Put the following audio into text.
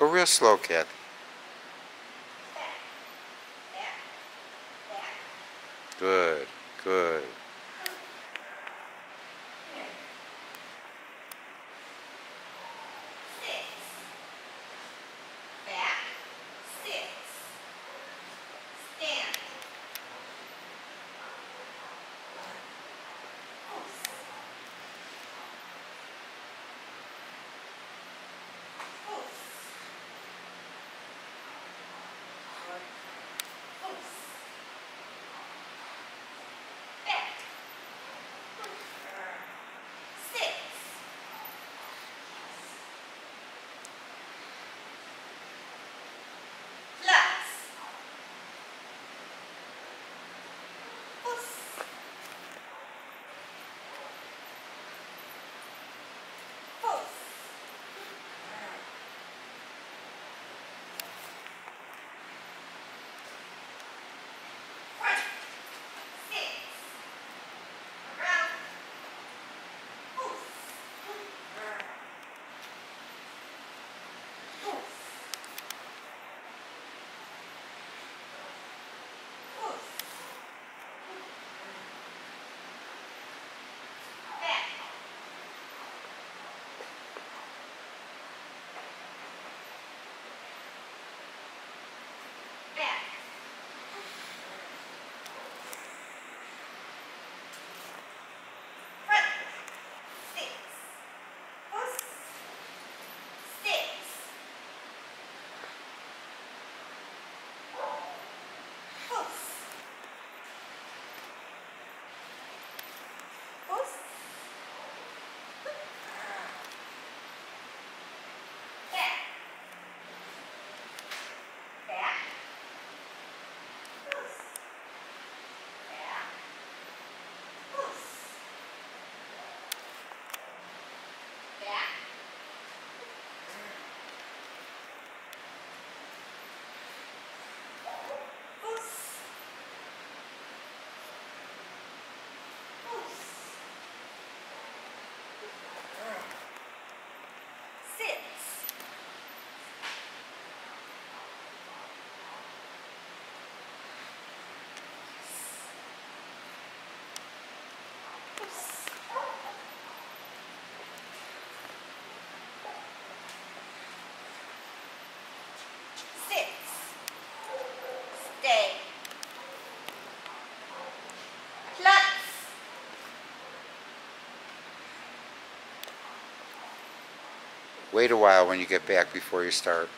Go real slow, kid. Good, good. house. wait a while when you get back before you start.